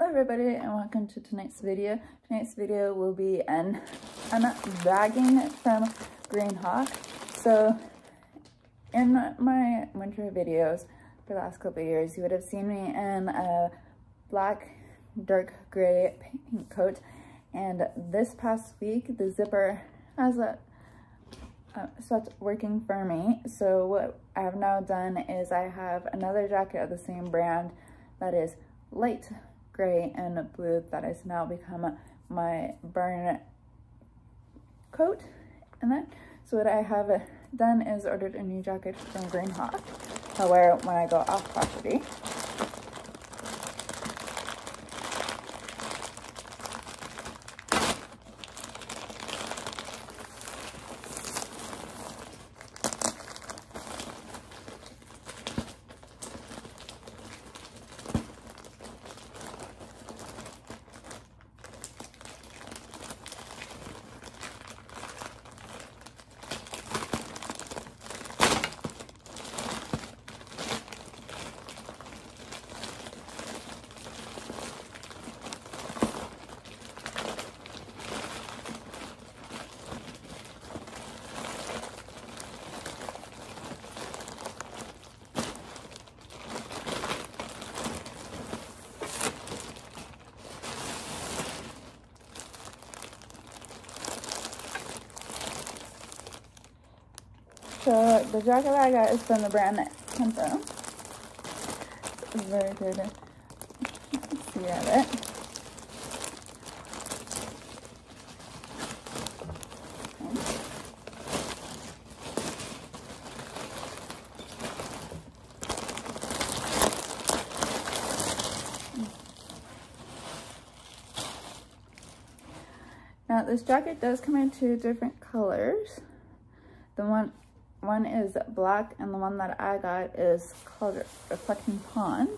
everybody and welcome to tonight's video. Tonight's video will be an unbagging from Greenhawk. So in my winter videos for the last couple of years, you would have seen me in a black dark gray coat and this past week the zipper has a, uh, stopped working for me. So what I have now done is I have another jacket of the same brand that is light gray and blue that has now become my burn coat. And then so what I have done is ordered a new jacket from Greenhawk to wear it when I go off property So the jacket that I got is from the brand Temteq. It's very good. See at it. Now this jacket does come in two different colors. The one one is black and the one that I got is called Reflecting Pond.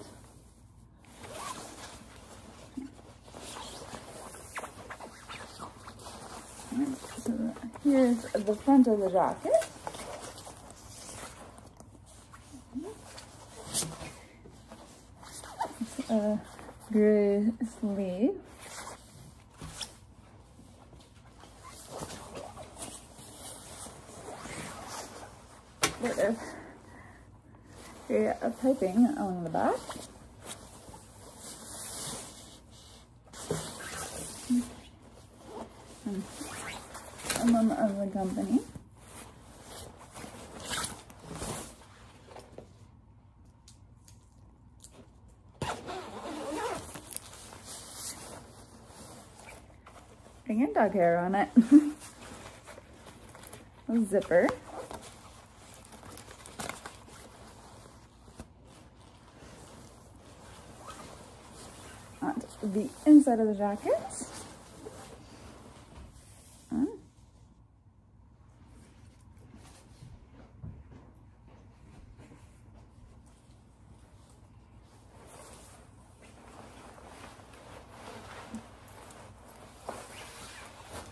Here's the front of the jacket. It's a gray sleeve. bit of a piping along the back. Then of the company. Again, dog hair on it. zipper. The inside of the jacket.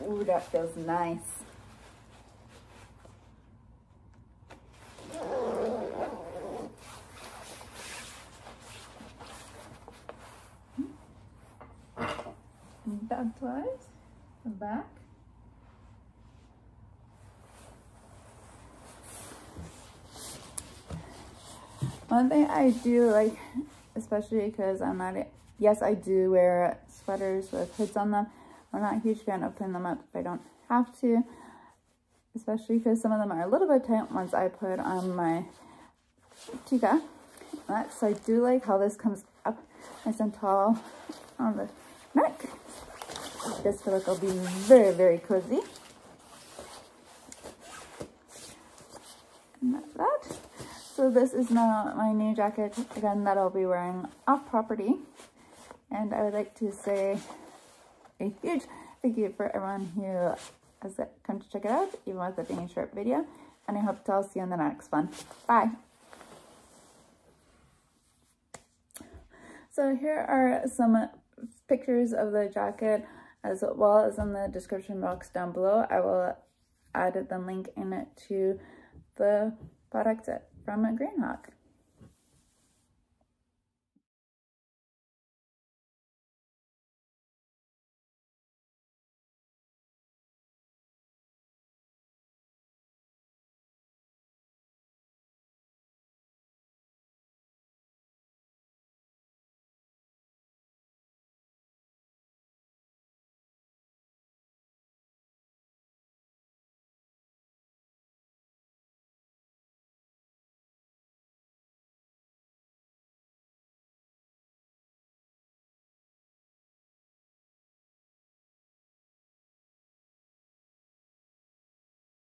Ooh, that feels nice. That twice, and back. One thing I do like, especially because I'm not, yes, I do wear sweaters with hoods on them. I'm not a huge fan of putting them up if I don't have to, especially because some of them are a little bit tight once I put on my tika. So I do like how this comes up nice and tall on the neck. This will be very, very cozy. And that's that. So this is now my new jacket, again, that I'll be wearing off property. And I would like to say a huge thank you for everyone who has come to check it out, even with it being a short video. And I hope to all see you in the next one. Bye. So here are some pictures of the jacket as well as in the description box down below. I will add the link in it to the product from Greenhawk.